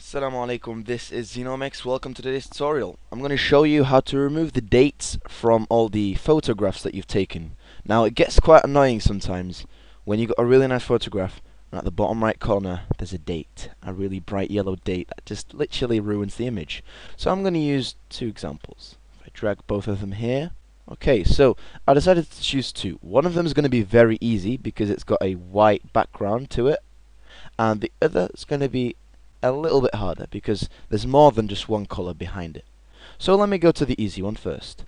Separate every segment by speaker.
Speaker 1: Assalamu alaikum, this is Xenomex. Welcome to today's tutorial. I'm going to show you how to remove the dates from all the photographs that you've taken. Now it gets quite annoying sometimes when you've got a really nice photograph and at the bottom right corner there's a date, a really bright yellow date that just literally ruins the image. So I'm going to use two examples. If I drag both of them here. Okay, so I decided to choose two. One of them is going to be very easy because it's got a white background to it and the other is going to be a little bit harder because there's more than just one colour behind it. So let me go to the easy one first.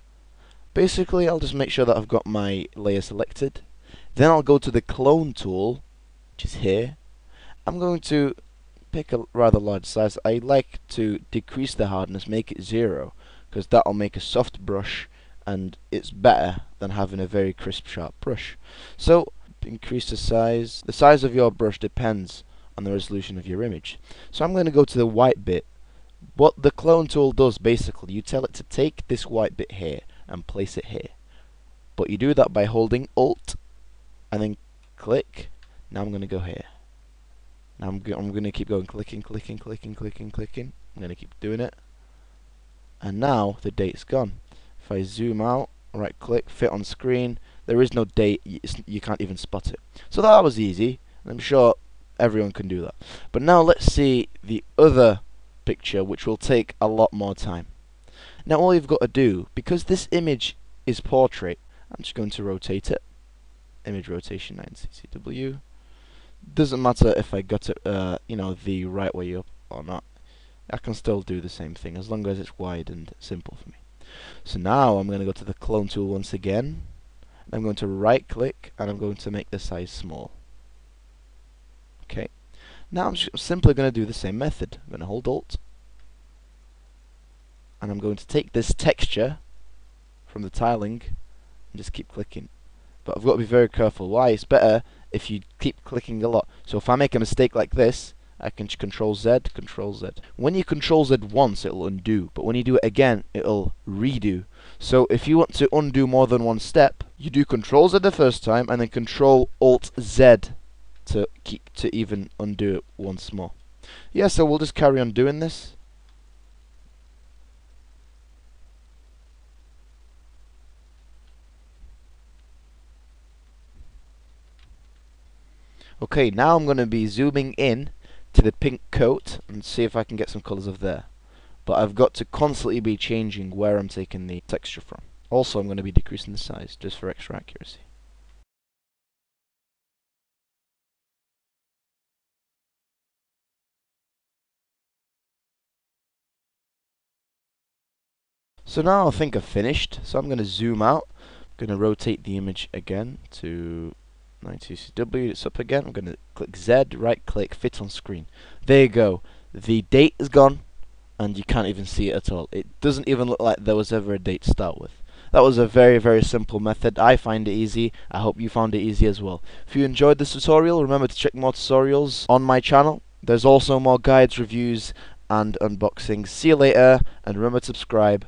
Speaker 1: Basically, I'll just make sure that I've got my layer selected. Then I'll go to the clone tool, which is here. I'm going to pick a rather large size. I like to decrease the hardness, make it zero, because that'll make a soft brush and it's better than having a very crisp sharp brush. So increase the size. The size of your brush depends on the resolution of your image. So I'm going to go to the white bit. What the clone tool does basically, you tell it to take this white bit here and place it here. But you do that by holding Alt and then click. Now I'm going to go here. Now I'm, go I'm going to keep going clicking, clicking, clicking, clicking, clicking. I'm going to keep doing it. And now the date's gone. If I zoom out, right click, fit on screen, there is no date, you can't even spot it. So that was easy. I'm sure everyone can do that. But now let's see the other picture, which will take a lot more time. Now all you've got to do, because this image is portrait, I'm just going to rotate it. Image rotation 9ccw. Doesn't matter if I got it, uh, you know, the right way up or not. I can still do the same thing as long as it's wide and simple for me. So now I'm going to go to the clone tool once again. I'm going to right click and I'm going to make the size small. Okay. Now I'm simply going to do the same method. I'm going to hold Alt. And I'm going to take this texture from the tiling and just keep clicking. But I've got to be very careful. Why? It's better if you keep clicking a lot. So if I make a mistake like this, I can control Z, control Z. When you control Z once, it'll undo. But when you do it again, it'll redo. So if you want to undo more than one step, you do control Z the first time and then control Alt Z to keep to even undo it once more. Yeah, so we'll just carry on doing this. Okay, now I'm going to be zooming in to the pink coat and see if I can get some colours of there. But I've got to constantly be changing where I'm taking the texture from. Also, I'm going to be decreasing the size just for extra accuracy. So now I think I've finished. So I'm going to zoom out. I'm going to rotate the image again to 90CW. It's up again. I'm going to click Z, right click, fit on screen. There you go. The date is gone and you can't even see it at all. It doesn't even look like there was ever a date to start with. That was a very, very simple method. I find it easy. I hope you found it easy as well. If you enjoyed this tutorial, remember to check more tutorials on my channel. There's also more guides, reviews, and unboxings. See you later, and remember to subscribe.